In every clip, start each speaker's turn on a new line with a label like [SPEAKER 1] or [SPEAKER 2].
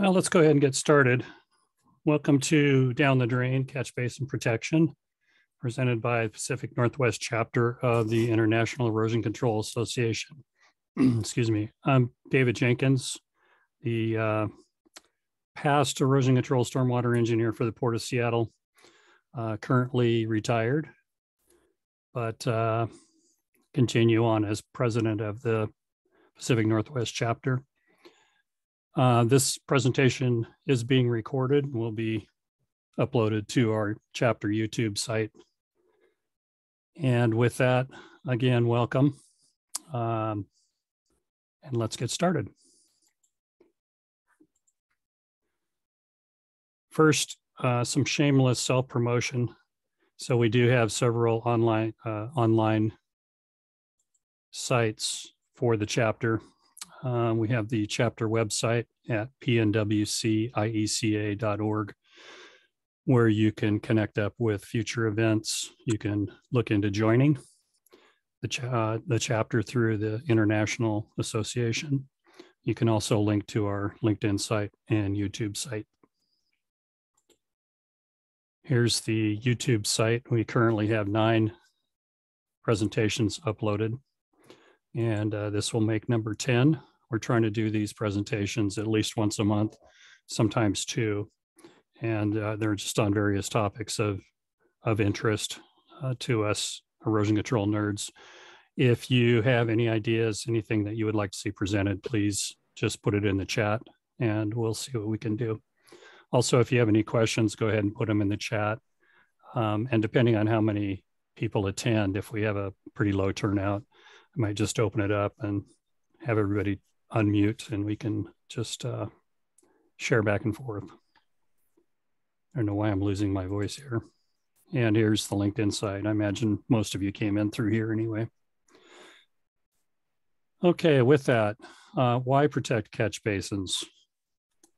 [SPEAKER 1] Well, let's go ahead and get started. Welcome to Down the Drain Catch Basin Protection, presented by Pacific Northwest chapter of the International Erosion Control Association. Excuse me. I'm David Jenkins, the uh, past erosion control stormwater engineer for the Port of Seattle, uh, currently retired, but uh, continue on as president of the Pacific Northwest chapter. Uh, this presentation is being recorded and will be uploaded to our chapter YouTube site. And with that, again, welcome. Um, and let's get started. First, uh, some shameless self-promotion. So we do have several online uh, online sites for the chapter. Um, we have the chapter website at pnwcieca.org where you can connect up with future events. You can look into joining the, uh, the chapter through the International Association. You can also link to our LinkedIn site and YouTube site. Here's the YouTube site. We currently have nine presentations uploaded, and uh, this will make number 10. We're trying to do these presentations at least once a month, sometimes two, and uh, they're just on various topics of, of interest uh, to us erosion control nerds. If you have any ideas, anything that you would like to see presented, please just put it in the chat and we'll see what we can do. Also, if you have any questions, go ahead and put them in the chat. Um, and depending on how many people attend, if we have a pretty low turnout, I might just open it up and have everybody unmute and we can just uh, share back and forth. I don't know why I'm losing my voice here. And here's the LinkedIn site. I imagine most of you came in through here anyway. Okay, with that, uh, why protect catch basins?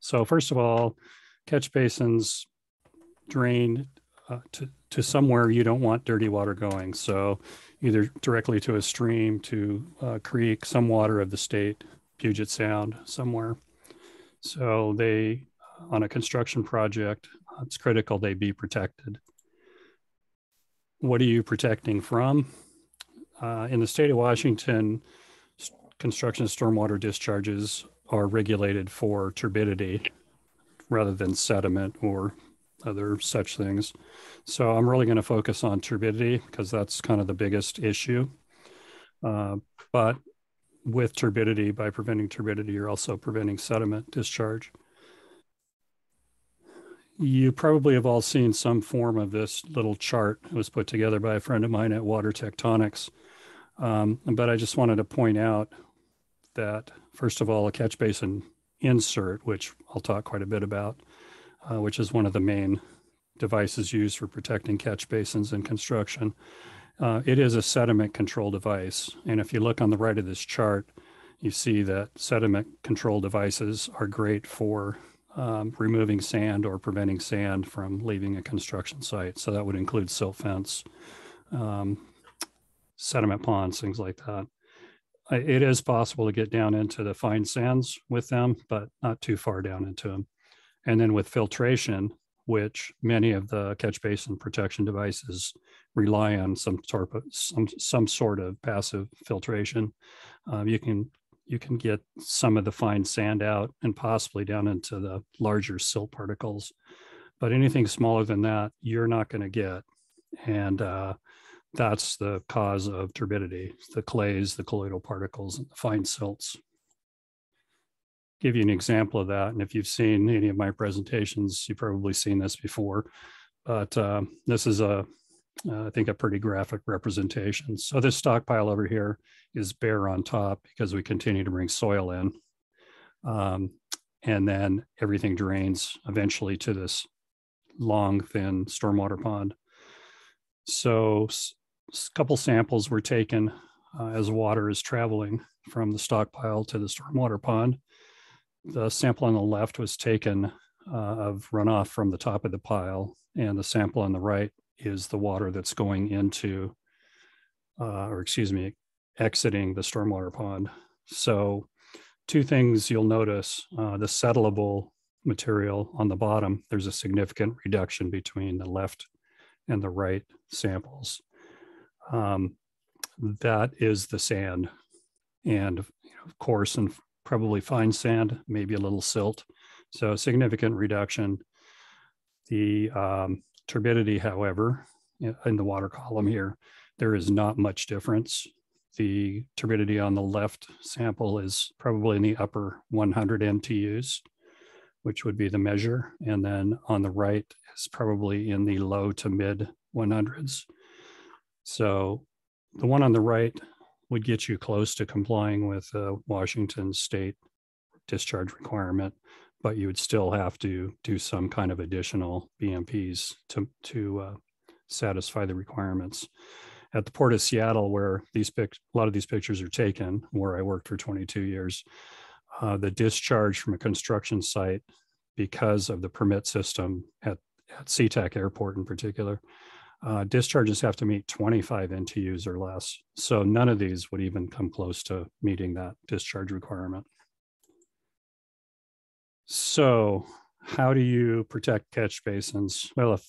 [SPEAKER 1] So first of all, catch basins drain uh, to, to somewhere you don't want dirty water going. So either directly to a stream, to a creek, some water of the state, Puget Sound, somewhere. So they, on a construction project, it's critical they be protected. What are you protecting from? Uh, in the state of Washington, construction stormwater discharges are regulated for turbidity rather than sediment or other such things. So I'm really going to focus on turbidity because that's kind of the biggest issue. Uh, but with turbidity, by preventing turbidity, you're also preventing sediment discharge. You probably have all seen some form of this little chart. It was put together by a friend of mine at WaterTectonics. Um, but I just wanted to point out that, first of all, a catch basin insert, which I'll talk quite a bit about, uh, which is one of the main devices used for protecting catch basins in construction. Uh, it is a sediment control device. And if you look on the right of this chart, you see that sediment control devices are great for um, removing sand or preventing sand from leaving a construction site. So that would include silt fence, um, sediment ponds, things like that it is possible to get down into the fine sands with them, but not too far down into them. And then with filtration, which many of the catch basin protection devices rely on some sort of some some sort of passive filtration, um, you can you can get some of the fine sand out and possibly down into the larger silt particles. But anything smaller than that, you're not going to get. And uh, that's the cause of turbidity, the clays, the colloidal particles, and the fine silts. Give you an example of that. And if you've seen any of my presentations, you've probably seen this before, but uh, this is a, uh, I think a pretty graphic representation. So this stockpile over here is bare on top because we continue to bring soil in. Um, and then everything drains eventually to this long, thin stormwater pond. So a couple samples were taken uh, as water is traveling from the stockpile to the stormwater pond. The sample on the left was taken uh, of runoff from the top of the pile, and the sample on the right is the water that's going into, uh, or excuse me, exiting the stormwater pond. So, two things you'll notice uh, the settleable material on the bottom, there's a significant reduction between the left and the right samples. Um, that is the sand and know, coarse and probably fine sand, maybe a little silt. So significant reduction. The um, turbidity, however, in the water column here, there is not much difference. The turbidity on the left sample is probably in the upper 100 NTUs, which would be the measure. And then on the right is probably in the low to mid 100s. So the one on the right would get you close to complying with uh, Washington state discharge requirement, but you would still have to do some kind of additional BMPs to, to uh, satisfy the requirements. At the Port of Seattle, where these pic- a lot of these pictures are taken, where I worked for 22 years, uh, the discharge from a construction site, because of the permit system at, at SeaTac Airport in particular, uh, discharges have to meet 25 NTUs or less. So none of these would even come close to meeting that discharge requirement. So how do you protect catch basins? Well, if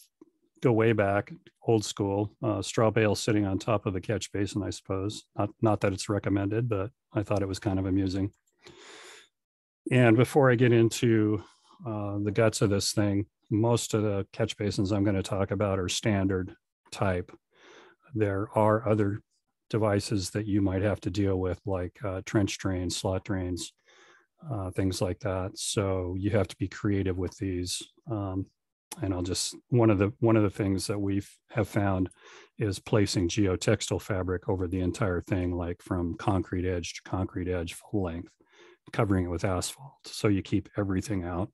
[SPEAKER 1] go way back, old school, uh, straw bale sitting on top of a catch basin, I suppose. Not, not that it's recommended, but I thought it was kind of amusing. And before I get into uh, the guts of this thing, most of the catch basins I'm going to talk about are standard type. There are other devices that you might have to deal with, like uh, trench drains, slot drains, uh, things like that. So you have to be creative with these. Um, and I'll just one of the one of the things that we have found is placing geotextile fabric over the entire thing, like from concrete edge to concrete edge full length, covering it with asphalt. So you keep everything out,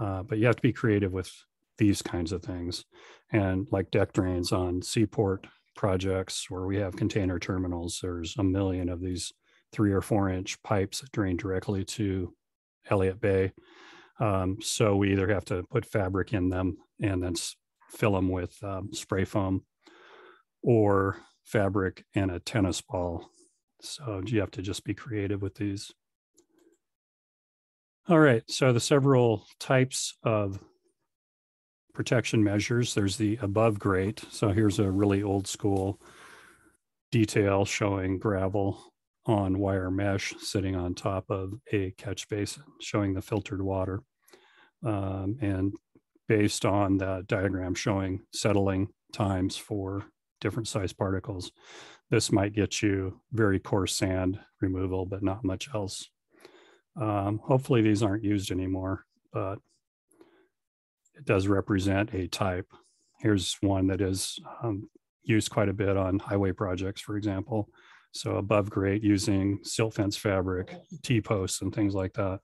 [SPEAKER 1] uh, but you have to be creative with these kinds of things. And like deck drains on seaport projects where we have container terminals, there's a million of these three or four inch pipes that drain directly to Elliott Bay. Um, so we either have to put fabric in them and then fill them with um, spray foam or fabric and a tennis ball. So you have to just be creative with these. All right, so the several types of protection measures. There's the above grate. So here's a really old school detail showing gravel on wire mesh sitting on top of a catch basin, showing the filtered water. Um, and based on the diagram showing settling times for different size particles, this might get you very coarse sand removal, but not much else. Um, hopefully these aren't used anymore, but does represent a type. Here's one that is um, used quite a bit on highway projects, for example. So above grate using silt fence fabric, T-posts and things like that.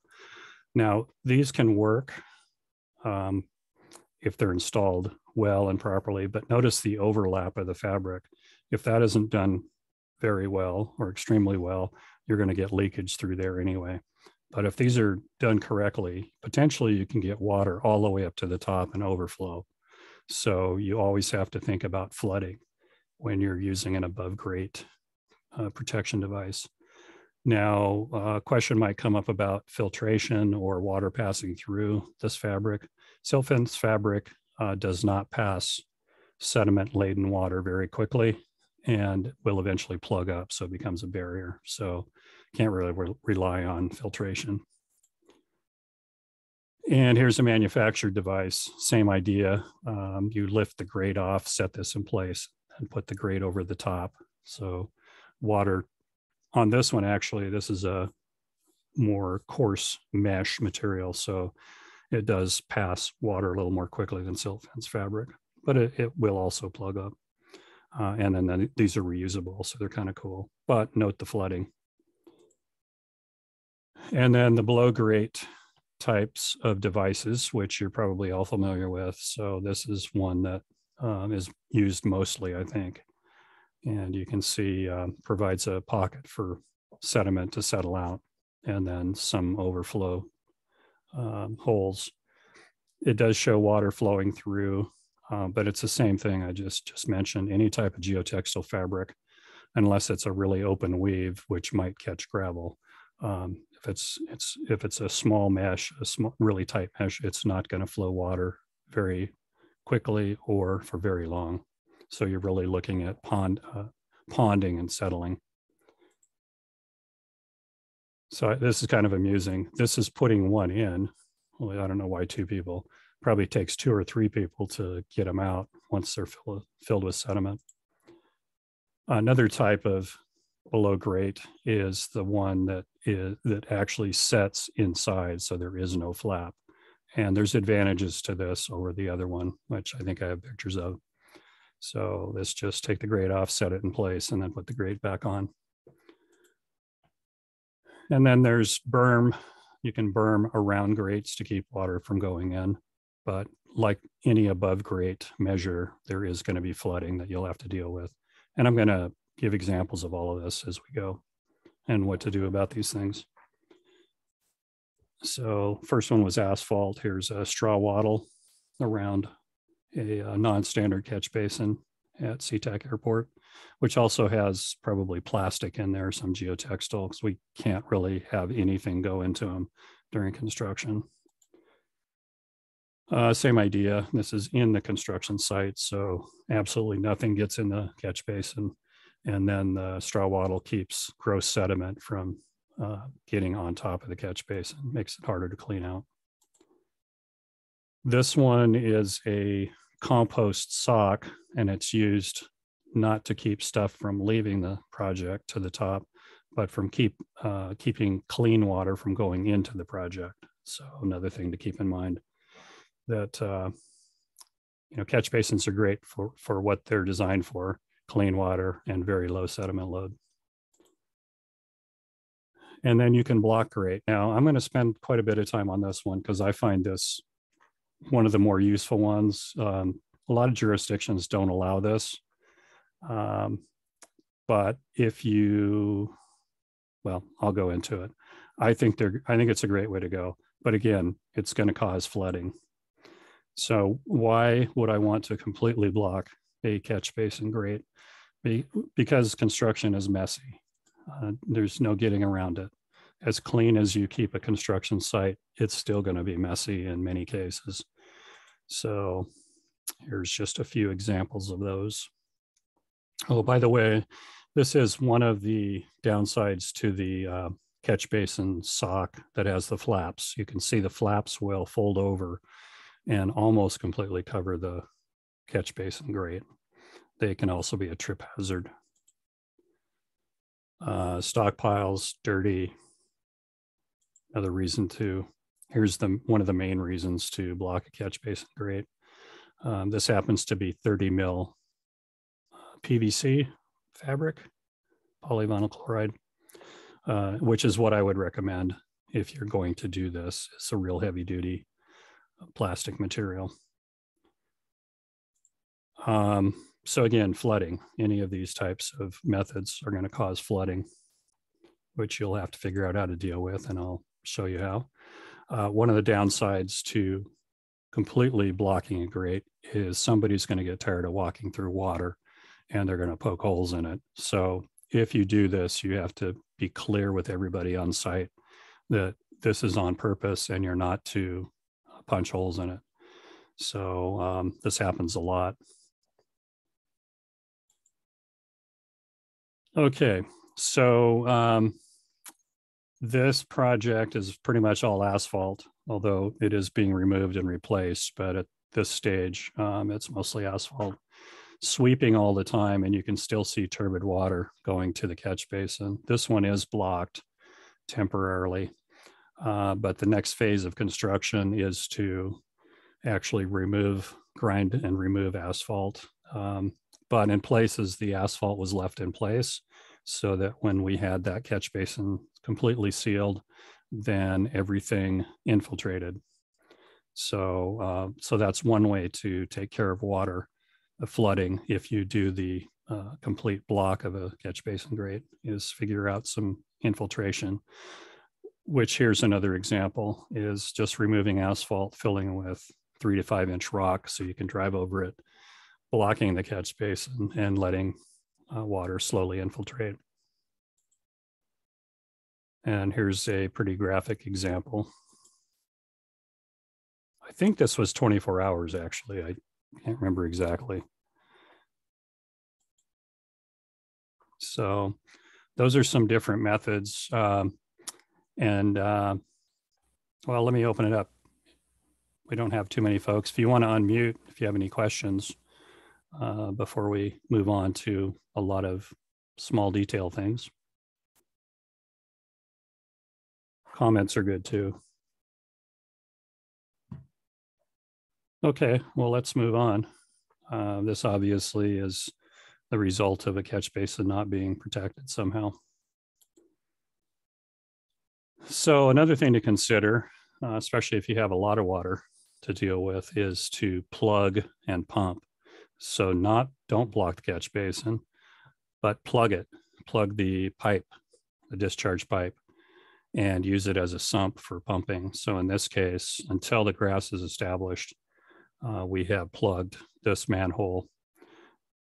[SPEAKER 1] Now, these can work um, if they're installed well and properly, but notice the overlap of the fabric. If that isn't done very well or extremely well, you're going to get leakage through there anyway. But if these are done correctly, potentially you can get water all the way up to the top and overflow. So you always have to think about flooding when you're using an above grate uh, protection device. Now, a question might come up about filtration or water passing through this fabric. Silt fence fabric uh, does not pass sediment laden water very quickly and will eventually plug up, so it becomes a barrier. So can't really re rely on filtration. And here's a manufactured device, same idea. Um, you lift the grate off, set this in place, and put the grate over the top. So water on this one, actually, this is a more coarse mesh material. So it does pass water a little more quickly than silt fence fabric, but it, it will also plug up. Uh, and then, then these are reusable, so they're kind of cool. But note the flooding. And then the below grate types of devices, which you're probably all familiar with. So this is one that um, is used mostly, I think. And you can see um, provides a pocket for sediment to settle out and then some overflow um, holes. It does show water flowing through, uh, but it's the same thing I just, just mentioned. Any type of geotextile fabric, unless it's a really open weave, which might catch gravel Um, if it's it's if it's a small mesh, a small, really tight mesh, it's not going to flow water very quickly or for very long. So you're really looking at pond uh, ponding and settling. So this is kind of amusing. This is putting one in. Well, I don't know why two people. Probably takes two or three people to get them out once they're fill, filled with sediment. Another type of below grate is the one that is that actually sets inside, so there is no flap. And there's advantages to this over the other one, which I think I have pictures of. So let's just take the grate off, set it in place, and then put the grate back on. And then there's berm. You can berm around grates to keep water from going in. But like any above grate measure, there is going to be flooding that you'll have to deal with. And I'm going to give examples of all of this as we go and what to do about these things. So first one was asphalt. Here's a straw wattle around a, a non-standard catch basin at SeaTac Airport, which also has probably plastic in there, some geotextile, because we can't really have anything go into them during construction. Uh, same idea. This is in the construction site, so absolutely nothing gets in the catch basin. And then the straw wattle keeps gross sediment from uh, getting on top of the catch basin, makes it harder to clean out. This one is a compost sock and it's used not to keep stuff from leaving the project to the top, but from keep uh, keeping clean water from going into the project. So another thing to keep in mind that uh, you know catch basins are great for for what they're designed for, clean water and very low sediment load. And then you can block grate. Now I'm going to spend quite a bit of time on this one because I find this one of the more useful ones. Um, a lot of jurisdictions don't allow this. Um, but if you, well, I'll go into it. I think they're, I think it's a great way to go. But again, it's going to cause flooding. So why would I want to completely block a catch basin grate? Because construction is messy. Uh, there's no getting around it. As clean as you keep a construction site, it's still going to be messy in many cases. So here's just a few examples of those. Oh, by the way, this is one of the downsides to the uh, catch basin sock that has the flaps. You can see the flaps will fold over and almost completely cover the catch basin grate. They can also be a trip hazard. Uh, stockpiles, dirty. Another reason to, here's the one of the main reasons to block a catch basin grate. Um, this happens to be 30 mil uh, PVC fabric, polyvinyl chloride, uh, which is what I would recommend if you're going to do this. It's a real heavy duty uh, plastic material. Um, so again, flooding, any of these types of methods are going to cause flooding, which you'll have to figure out how to deal with, and I'll show you how. Uh, one of the downsides to completely blocking a grate is somebody's going to get tired of walking through water and they're going to poke holes in it. So if you do this, you have to be clear with everybody on site that this is on purpose and you're not to punch holes in it. So um, this happens a lot. Okay, so um, this project is pretty much all asphalt, although it is being removed and replaced. But at this stage, um, it's mostly asphalt sweeping all the time, and you can still see turbid water going to the catch basin. This one is blocked temporarily, uh, but the next phase of construction is to actually remove, grind and remove asphalt. Um, but in places, the asphalt was left in place so that when we had that catch basin completely sealed, then everything infiltrated. So, uh, so that's one way to take care of water flooding if you do the uh, complete block of a catch basin grate is figure out some infiltration which here's another example is just removing asphalt filling with three to five inch rock so you can drive over it blocking the catch basin and letting uh, water slowly infiltrate. And here's a pretty graphic example. I think this was 24 hours, actually. I can't remember exactly. So those are some different methods. Um, and uh, well, let me open it up. We don't have too many folks. If you want to unmute, if you have any questions uh, before we move on to a lot of small detail things. Comments are good too. Okay, well, let's move on. Uh, this obviously is the result of a catch basin not being protected somehow. So another thing to consider, uh, especially if you have a lot of water to deal with, is to plug and pump. So not don't block the catch basin, but plug it, plug the pipe, the discharge pipe, and use it as a sump for pumping. So in this case, until the grass is established, uh, we have plugged this manhole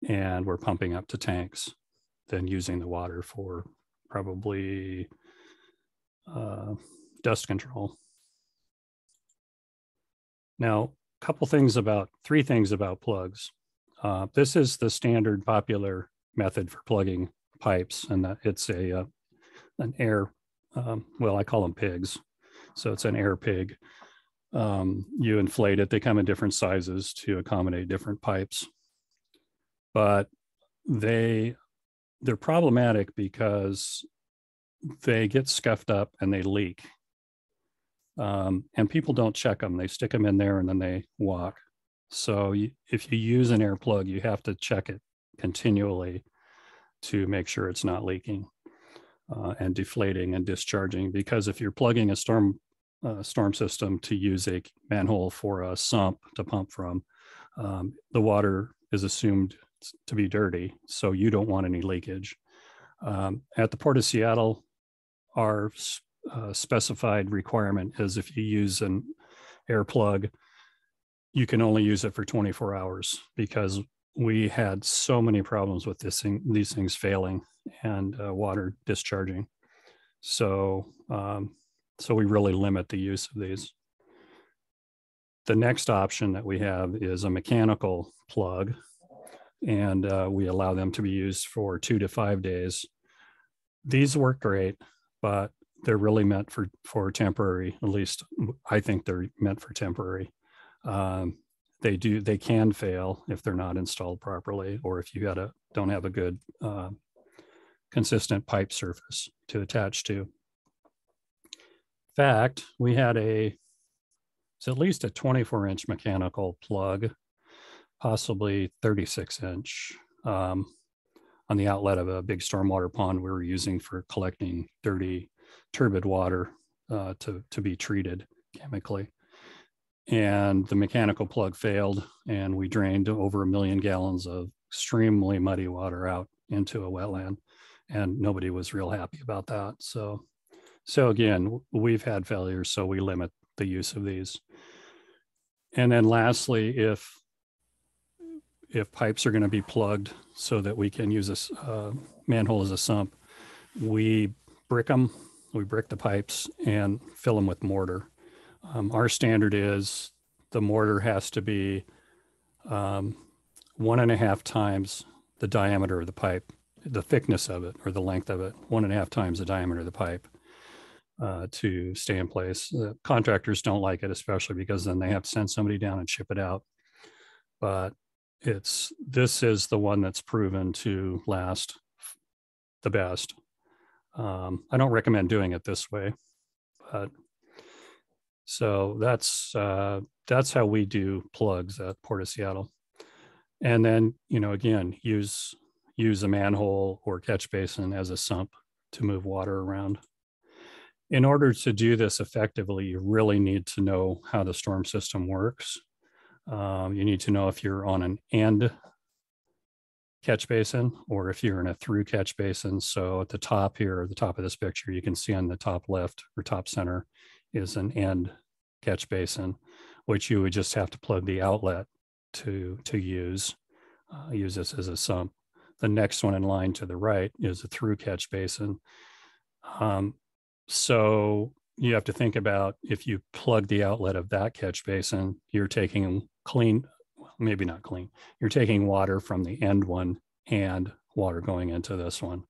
[SPEAKER 1] and we're pumping up to tanks, then using the water for probably uh, dust control. Now, a couple things about, three things about plugs. Uh, this is the standard popular method for plugging pipes, and it's a uh, an air, um, well, I call them pigs. So it's an air pig. Um, you inflate it. They come in different sizes to accommodate different pipes but they they're problematic because they get scuffed up and they leak um, and people don't check them they stick them in there and then they walk so you, if you use an air plug you have to check it continually to make sure it's not leaking uh, and deflating and discharging because if you're plugging a storm uh, storm system to use a manhole for a sump to pump from um, the water is assumed to be dirty, so you don't want any leakage. Um, at the Port of Seattle, our uh, specified requirement is if you use an air plug, you can only use it for 24 hours because we had so many problems with this thing, these things failing and uh, water discharging. So, um, so we really limit the use of these. The next option that we have is a mechanical plug, and uh, we allow them to be used for two to five days. These work great, but they're really meant for for temporary. At least I think they're meant for temporary. Um, they do they can fail if they're not installed properly, or if you got a don't have a good uh, consistent pipe surface to attach to. Fact, we had a it's at least a 24 inch mechanical plug possibly 36 inch um, on the outlet of a big stormwater pond we were using for collecting dirty turbid water uh, to, to be treated chemically. And the mechanical plug failed, and we drained over a million gallons of extremely muddy water out into a wetland. And nobody was real happy about that. So, so again, we've had failures, so we limit the use of these. And then lastly, if if pipes are going to be plugged so that we can use this uh, manhole as a sump, we brick them, we brick the pipes and fill them with mortar. Um, our standard is the mortar has to be um, one and a half times the diameter of the pipe, the thickness of it or the length of it, one and a half times the diameter of the pipe. Uh, to stay in place. The contractors don't like it, especially because then they have to send somebody down and ship it out. But it's this is the one that's proven to last the best. Um, I don't recommend doing it this way, but so that's uh, that's how we do plugs at Port of Seattle. And then you know again use use a manhole or catch basin as a sump to move water around. In order to do this effectively, you really need to know how the storm system works um, you need to know if you're on an end catch basin or if you're in a through catch basin. So at the top here, the top of this picture, you can see on the top left or top center is an end catch basin, which you would just have to plug the outlet to, to use, uh, use this as a sump. The next one in line to the right is a through catch basin. Um, so you have to think about if you plug the outlet of that catch basin, you're taking clean, maybe not clean, you're taking water from the end one and water going into this one.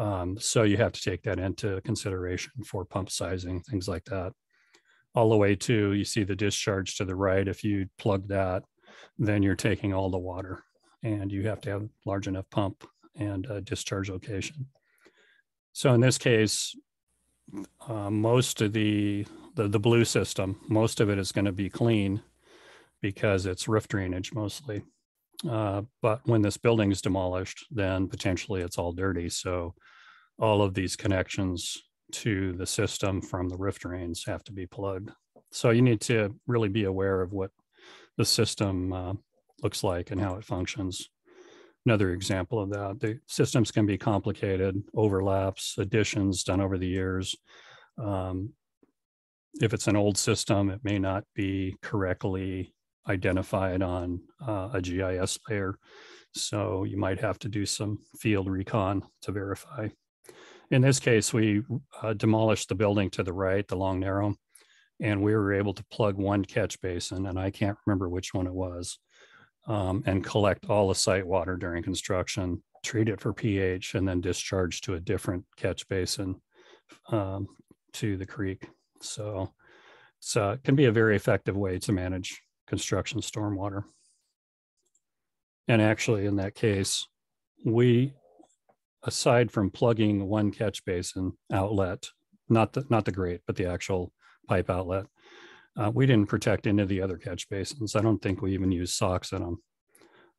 [SPEAKER 1] Um, so you have to take that into consideration for pump sizing, things like that. All the way to you see the discharge to the right. If you plug that, then you're taking all the water and you have to have large enough pump and discharge location. So in this case, uh, most of the, the, the blue system, most of it is going to be clean because it's roof drainage mostly. Uh, but when this building is demolished, then potentially it's all dirty. So all of these connections to the system from the roof drains have to be plugged. So you need to really be aware of what the system uh, looks like and how it functions. Another example of that, the systems can be complicated, overlaps, additions done over the years. Um, if it's an old system, it may not be correctly identified on uh, a GIS layer. So you might have to do some field recon to verify. In this case, we uh, demolished the building to the right, the long narrow, and we were able to plug one catch basin, and I can't remember which one it was, um, and collect all the site water during construction, treat it for pH, and then discharge to a different catch basin um, to the creek. So, so it can be a very effective way to manage construction stormwater. And actually, in that case, we, aside from plugging one catch basin outlet, not the not the grate, but the actual pipe outlet, uh, we didn't protect any of the other catch basins. I don't think we even used socks in them.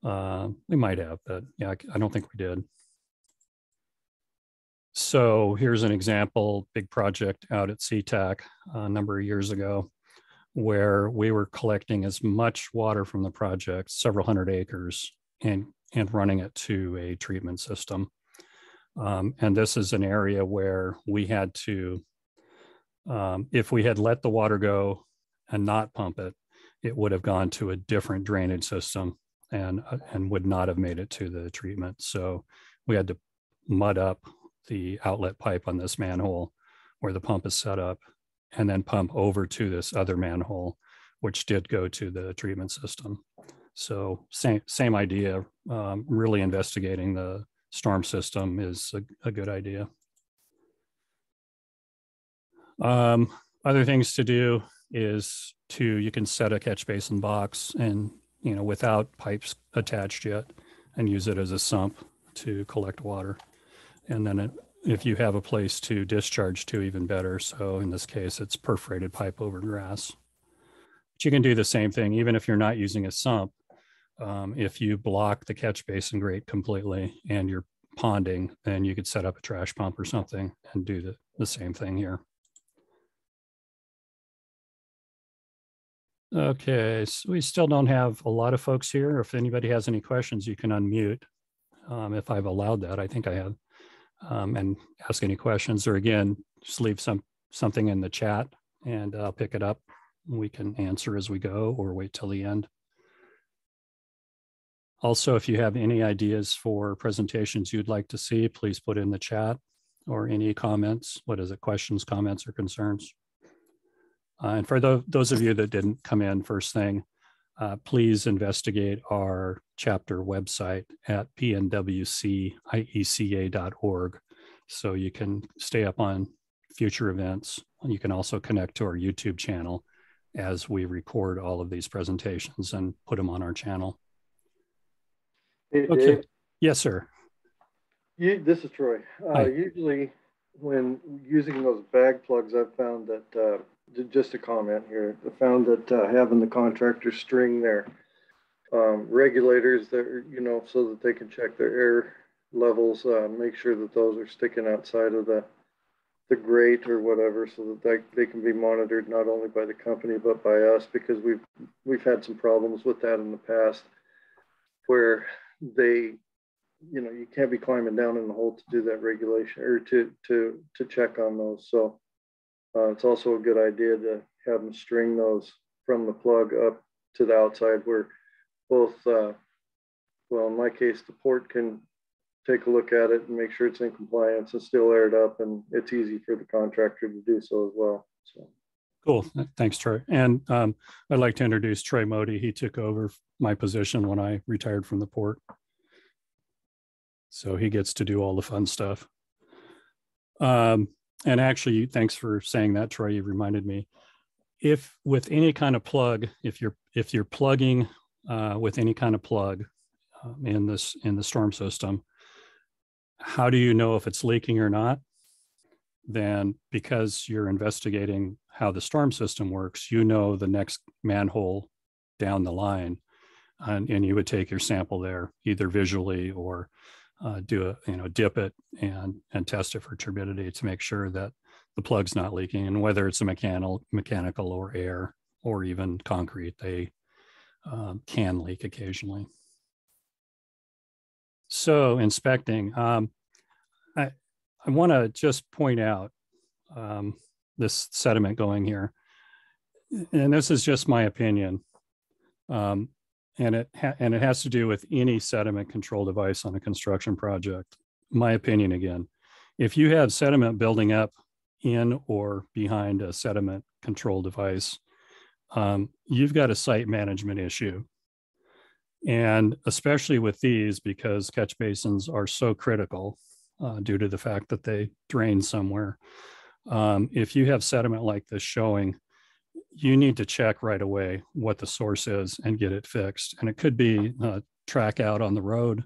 [SPEAKER 1] Uh, we might have, but yeah, I don't think we did. So here's an example, big project out at SeaTac a number of years ago where we were collecting as much water from the project, several hundred acres, and, and running it to a treatment system. Um, and this is an area where we had to, um, if we had let the water go and not pump it, it would have gone to a different drainage system and, uh, and would not have made it to the treatment. So we had to mud up the outlet pipe on this manhole where the pump is set up and then pump over to this other manhole, which did go to the treatment system. So same same idea. Um, really investigating the storm system is a, a good idea. Um, other things to do is to you can set a catch basin box and you know without pipes attached yet, and use it as a sump to collect water, and then it if you have a place to discharge to, even better. So in this case, it's perforated pipe over grass. But you can do the same thing, even if you're not using a sump. Um, if you block the catch basin grate completely and you're ponding, then you could set up a trash pump or something and do the, the same thing here. Okay, so we still don't have a lot of folks here. If anybody has any questions, you can unmute. Um, if I've allowed that, I think I have um, and ask any questions, or again, just leave some something in the chat and I'll pick it up. We can answer as we go or wait till the end. Also, if you have any ideas for presentations you'd like to see, please put in the chat or any comments. What is it, questions, comments, or concerns? Uh, and for the, those of you that didn't come in first thing, uh, please investigate our chapter website at pnwcieca.org so you can stay up on future events. You can also connect to our YouTube channel as we record all of these presentations and put them on our channel.
[SPEAKER 2] Hey, okay. Dave,
[SPEAKER 1] yes, sir.
[SPEAKER 2] You, this is Troy. Uh, usually, when using those bag plugs, I've found that uh, just a comment here. I found that uh, having the contractor string their um, regulators there, you know, so that they can check their air levels, uh, make sure that those are sticking outside of the the grate or whatever, so that they, they can be monitored not only by the company but by us, because we've we've had some problems with that in the past, where they, you know, you can't be climbing down in the hole to do that regulation or to to to check on those. So uh, it's also a good idea to have them string those from the plug up to the outside where both, uh, well, in my case, the port can take a look at it and make sure it's in compliance and still air it up. And it's easy for the contractor to do so as well. So.
[SPEAKER 1] Cool. Thanks, Troy. And um, I'd like to introduce Troy Modi. He took over my position when I retired from the port. So he gets to do all the fun stuff. Um, and actually, thanks for saying that, Troy. You reminded me. If with any kind of plug, if you're if you're plugging uh, with any kind of plug um, in this in the storm system, how do you know if it's leaking or not? Then because you're investigating how the storm system works, you know the next manhole down the line, and, and you would take your sample there either visually or uh, do a you know dip it and and test it for turbidity to make sure that the plug's not leaking and whether it's a mechanical mechanical or air or even concrete they um, can leak occasionally. So inspecting um, i i want to just point out um, this sediment going here and this is just my opinion. Um, and it ha- and it has to do with any sediment control device on a construction project. My opinion again, if you have sediment building up in or behind a sediment control device, um, you've got a site management issue. And especially with these, because catch basins are so critical uh, due to the fact that they drain somewhere. Um, if you have sediment like this showing, you need to check right away what the source is and get it fixed. And it could be a track out on the road.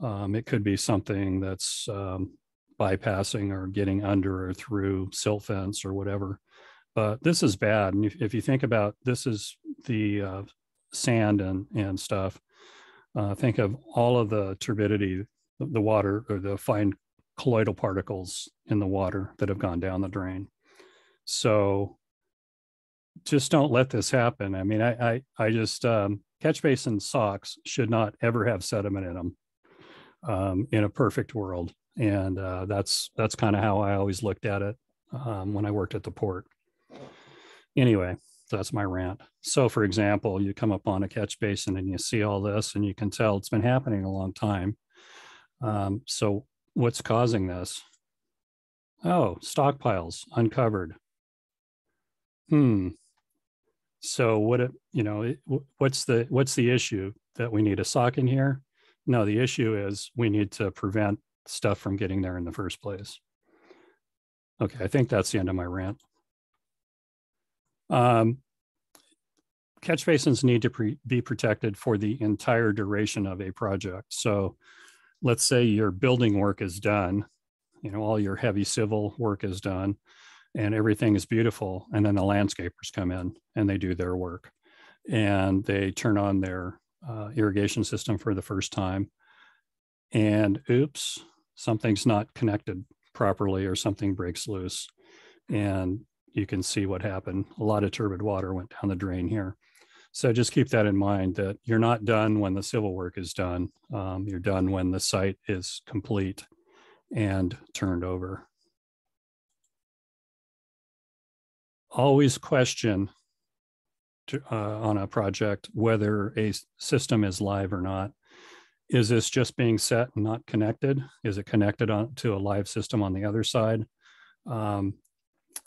[SPEAKER 1] Um, it could be something that's um, bypassing or getting under or through silt fence or whatever. But this is bad. And if, if you think about this is the uh, sand and, and stuff, uh, think of all of the turbidity, the water or the fine colloidal particles in the water that have gone down the drain. So just don't let this happen. I mean, I I, I just um, catch basin socks should not ever have sediment in them um, in a perfect world, and uh, that's that's kind of how I always looked at it um, when I worked at the port. Anyway, that's my rant. So, for example, you come up on a catch basin and you see all this, and you can tell it's been happening a long time. Um, so, what's causing this? Oh, stockpiles uncovered. Hmm, so what you know, what's the what's the issue that we need a sock in here? No, the issue is we need to prevent stuff from getting there in the first place. Okay, I think that's the end of my rant. Um, catch basins need to pre be protected for the entire duration of a project. So let's say your building work is done, you know, all your heavy civil work is done and everything is beautiful. And then the landscapers come in and they do their work and they turn on their uh, irrigation system for the first time. And oops, something's not connected properly or something breaks loose. And you can see what happened. A lot of turbid water went down the drain here. So just keep that in mind that you're not done when the civil work is done. Um, you're done when the site is complete and turned over. Always question to, uh, on a project whether a system is live or not. Is this just being set and not connected? Is it connected on, to a live system on the other side? Um,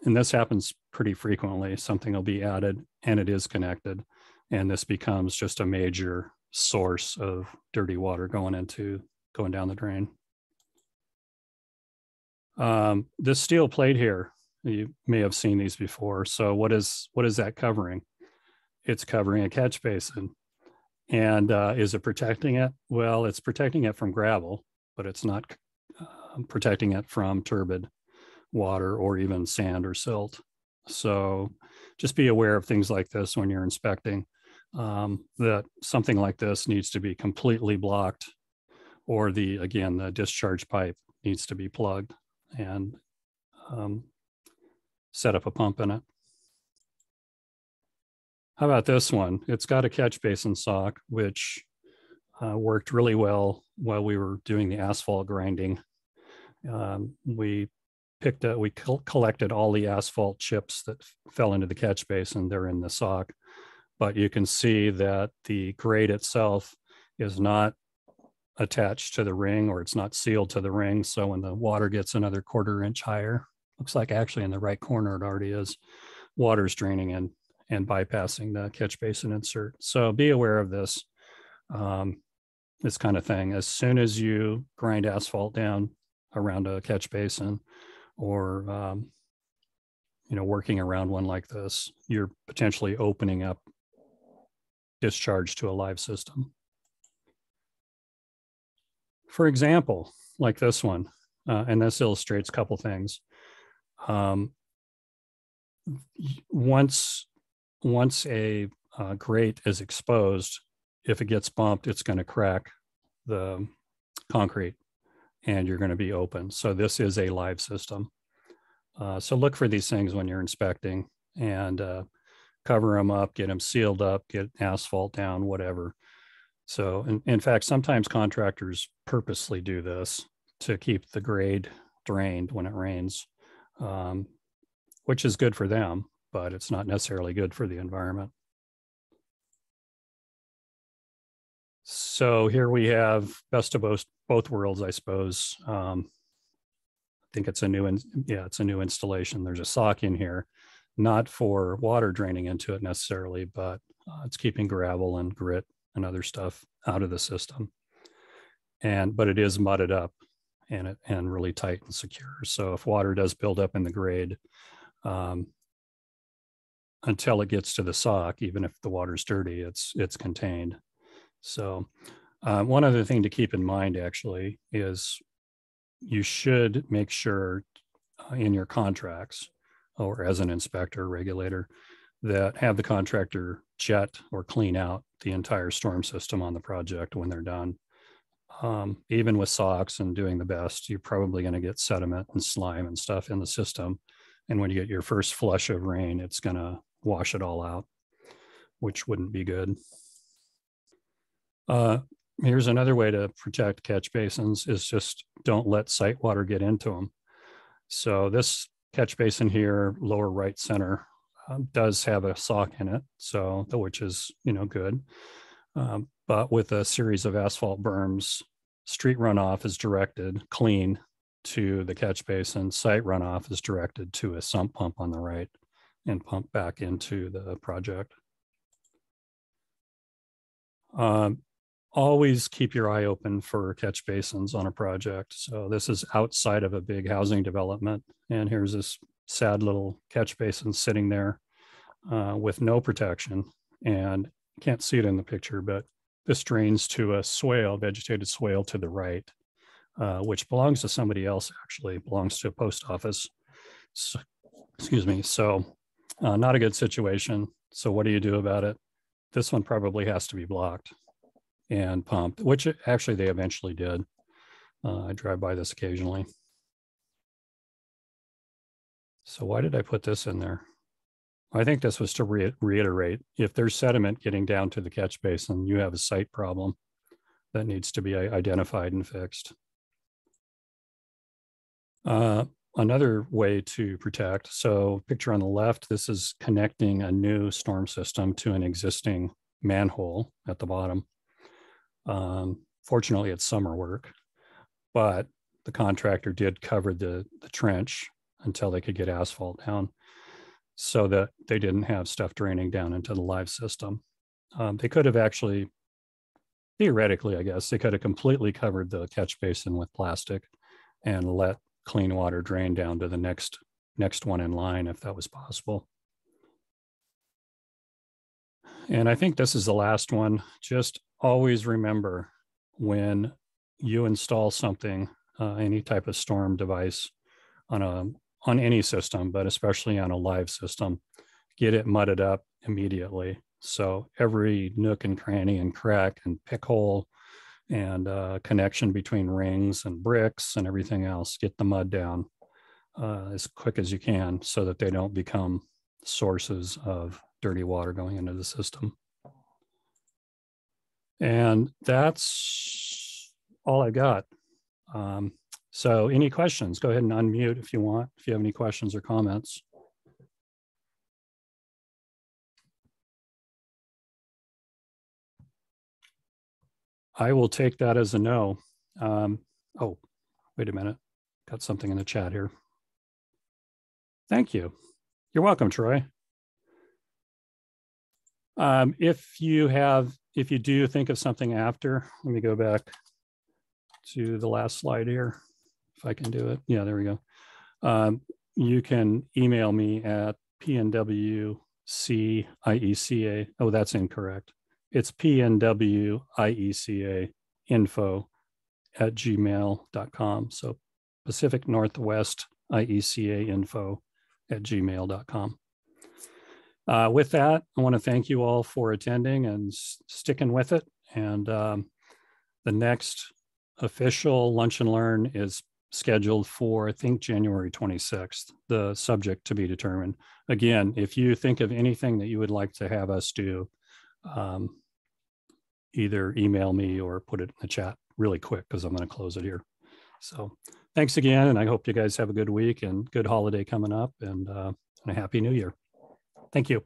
[SPEAKER 1] and this happens pretty frequently. Something will be added and it is connected. And this becomes just a major source of dirty water going into going down the drain. Um, this steel plate here you may have seen these before. So what is what is that covering? It's covering a catch basin. And uh, is it protecting it? Well, it's protecting it from gravel, but it's not uh, protecting it from turbid water or even sand or silt. So just be aware of things like this when you're inspecting. Um, that something like this needs to be completely blocked, or the again the discharge pipe needs to be plugged, and um, set up a pump in it. How about this one? It's got a catch basin sock, which uh, worked really well while we were doing the asphalt grinding. Um, we picked up, we collected all the asphalt chips that fell into the catch basin. They're in the sock, but you can see that the grate itself is not attached to the ring or it's not sealed to the ring. So when the water gets another quarter inch higher, looks like actually in the right corner it already is, water's draining in and bypassing the catch basin insert. So be aware of this, um, this kind of thing. As soon as you grind asphalt down around a catch basin or, um, you know, working around one like this, you're potentially opening up discharge to a live system. For example, like this one, uh, and this illustrates a couple things. Um, once once a uh, grate is exposed, if it gets bumped, it's going to crack the concrete and you're going to be open. So this is a live system. Uh, so look for these things when you're inspecting and uh, cover them up, get them sealed up, get asphalt down, whatever. So in, in fact, sometimes contractors purposely do this to keep the grate drained when it rains, um, which is good for them, but it's not necessarily good for the environment. So here we have best of both, both worlds, I suppose. Um, I think it's a new, in, yeah, it's a new installation. There's a sock in here, not for water draining into it necessarily, but uh, it's keeping gravel and grit and other stuff out of the system. And, but it is mudded up and and really tight and secure. So if water does build up in the grate, um, until it gets to the sock, even if the water's dirty, it's it's contained. So uh, one other thing to keep in mind actually is you should make sure uh, in your contracts or as an inspector regulator that have the contractor jet or clean out the entire storm system on the project when they're done. Um, even with socks and doing the best, you're probably going to get sediment and slime and stuff in the system. And when you get your first flush of rain, it's going to wash it all out, which wouldn't be good. Uh, here's another way to protect catch basins is just don't let site water get into them. So this catch basin here, lower right center, um, does have a sock in it, so which is you know good. Um, but with a series of asphalt berms, street runoff is directed clean to the catch basin. Site runoff is directed to a sump pump on the right and pump back into the project. Um, always keep your eye open for catch basins on a project. So this is outside of a big housing development. And here's this sad little catch basin sitting there uh, with no protection. And can't see it in the picture, but this drains to a swale, vegetated swale to the right, uh, which belongs to somebody else, actually belongs to a post office. So, excuse me. So uh, not a good situation. So what do you do about it? This one probably has to be blocked and pumped, which actually they eventually did. Uh, I drive by this occasionally. So why did I put this in there? I think this was to re reiterate, if there's sediment getting down to the catch basin, you have a site problem that needs to be identified and fixed. Uh, another way to protect. So picture on the left, this is connecting a new storm system to an existing manhole at the bottom. Um, fortunately, it's summer work, but the contractor did cover the, the trench until they could get asphalt down so that they didn't have stuff draining down into the live system. Um, they could have actually, theoretically, I guess, they could have completely covered the catch basin with plastic and let clean water drain down to the next next one in line if that was possible. And I think this is the last one. Just always remember when you install something, uh, any type of storm device on a on any system, but especially on a live system, get it mudded up immediately. So every nook and cranny and crack and pick hole and uh, connection between rings and bricks and everything else. Get the mud down uh, as quick as you can so that they don't become sources of dirty water going into the system. And that's all I got. Um, so any questions, go ahead and unmute if you want, if you have any questions or comments. I will take that as a no. Um, oh, wait a minute. Got something in the chat here. Thank you. You're welcome, Troy. Um, if you have, if you do think of something after, let me go back to the last slide here, if I can do it. Yeah, there we go. Um, you can email me at pnwcieca. Oh, that's incorrect. It's pnwieca info at gmail.com. So Pacific Northwest IECA info at gmail.com. Uh, with that, I want to thank you all for attending and s- sticking with it. And um, the next official lunch and learn is scheduled for, I think, January 26th, the subject to be determined. Again, if you think of anything that you would like to have us do, um, either email me or put it in the chat really quick because I'm going to close it here. So thanks again. And I hope you guys have a good week and good holiday coming up and, uh, and a happy new year. Thank you.